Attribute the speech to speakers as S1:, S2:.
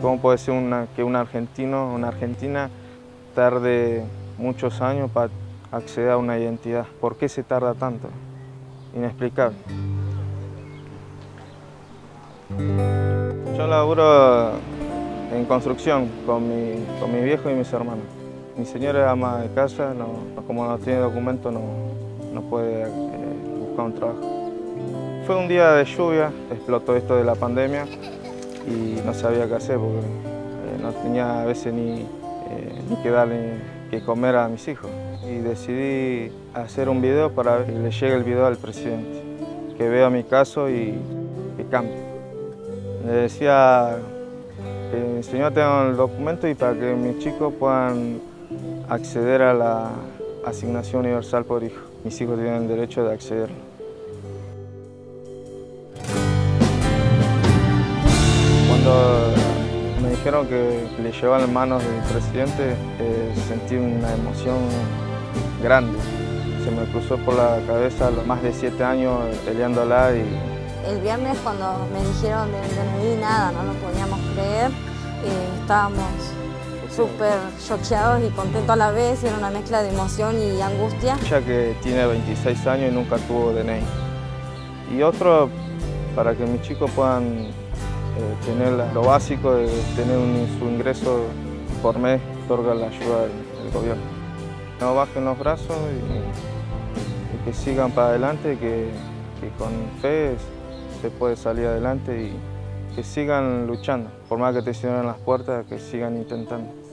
S1: ¿Cómo puede ser que un argentino, una argentina, tarde muchos años para acceder a una identidad? ¿Por qué se tarda tanto? Inexplicable. Yo laburo en construcción con mi, con mi viejo y mis hermanos. Mi señora es ama de casa, no, como no tiene documento no, no puede eh, buscar un trabajo. Fue un día de lluvia, explotó esto de la pandemia y no sabía qué hacer porque eh, no tenía a veces ni, eh, ni que darle que comer a mis hijos. Y decidí hacer un video para que le llegue el video al presidente, que vea mi caso y que cambie. Le decía que mi señor tenga el documento y para que mis chicos puedan acceder a la asignación universal por hijo. Mis hijos tienen el derecho de acceder. Cuando me dijeron que le llevaban en manos del presidente, eh, sentí una emoción grande. Se me cruzó por la cabeza los más de siete años peleándola y...
S2: El viernes cuando me dijeron del DNI, nada, no lo podíamos creer. Eh, estábamos súper choqueados y contentos a la vez, era una mezcla de emoción y angustia.
S1: Ya que tiene 26 años y nunca tuvo DNI. Y otro, para que mis chicos puedan eh, tener lo básico de tener su ingreso por mes, otorga la ayuda del, gobierno. No bajen los brazos y, que sigan para adelante, que, que con fe se puede salir adelante y que sigan luchando. Por más que te cierren las puertas, que sigan intentando.